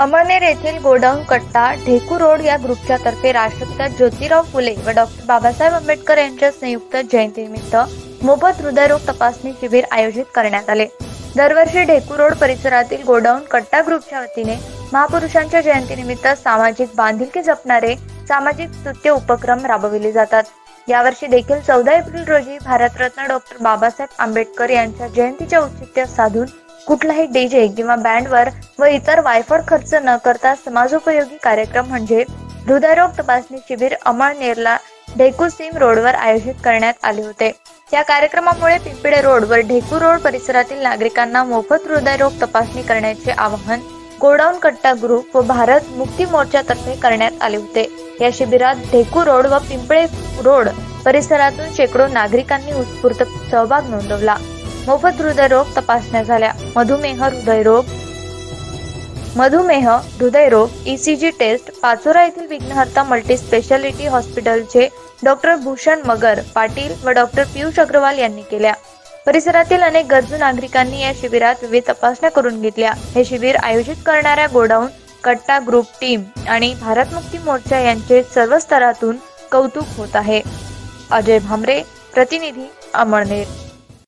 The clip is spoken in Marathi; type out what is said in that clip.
अमळनेर येथील गोडाऊन कट्टा ढेकू रोड या ग्रुपच्या तर्फे राष्ट्रपिता ज्योतिराव फुले व डॉक्टर बाबासाहेब आंबेडकर यांच्या संयुक्त जयंतीनिमित्त मोफत हृदयरोग तपासणी शिबिर आयोजित करण्यात आले. दरवर्षी ढेकू रोड परिसरातील गोडाऊन कट्टा ग्रुपच्या वतीने महापुरुषांच्या जयंतीनिमित्त सामाजिक बांधिलकी जपणारे सामाजिक स्तुत्य उपक्रम राबविले जातात. यावर्षी देखील चौदा एप्रिल रोजी भारतरत्न डॉक्टर बाबासाहेब आंबेडकर यांच्या जयंतीचे औचित्य साधून कुठलाही डीजे किंवा बँडवर व इतर वायफळ खर्च न करता समाजोपयोगी कार्यक्रम म्हणजे हृदयरोग तपासणी शिबिर अमळनेरला ढेकू सिम रोडवर आयोजित करण्यात आले होते. या कार्यक्रमामुळे पिंपळे रोडवर ढेकू रोड परिसरातील नागरिकांना मोफत हृदयरोग तपासणी करण्याचे आवाहन गोडाऊन कट्टा ग्रुप व भारत मुक्ती मोर्चातर्फे करण्यात आले होते. या शिबिरात ढेकू रोड व पिंपळे रोड परिसरातून शेकडो नागरिकांनी उत्स्फूर्त सहभाग नोंदवला. मोफत हृदयरोग तपासण्या झाल्या. मधुमेह हृदयरोग. मधुमेह हृदयरोग ईसीजी टेस्ट पाचोरा येथील विघ्नहर्ता मल्टी स्पेशालिटी हॉस्पिटलचे डॉक्टर भूषण मगर पाटील व डॉक्टर पियुष अग्रवाल यांनी केल्या. परिसरातील अनेक गरजू नागरिकांनी या शिबिरात विविध तपासण्या करून घेतल्या. हे शिबिर आयोजित करणाऱ्या गोडाऊन कट्टा ग्रुप टीम आणि भारत मुक्ती मोर्चा यांचे सर्व स्तरातून कौतुक होत आहे. अजय भामरे प्रतिनिधी अमळनेर.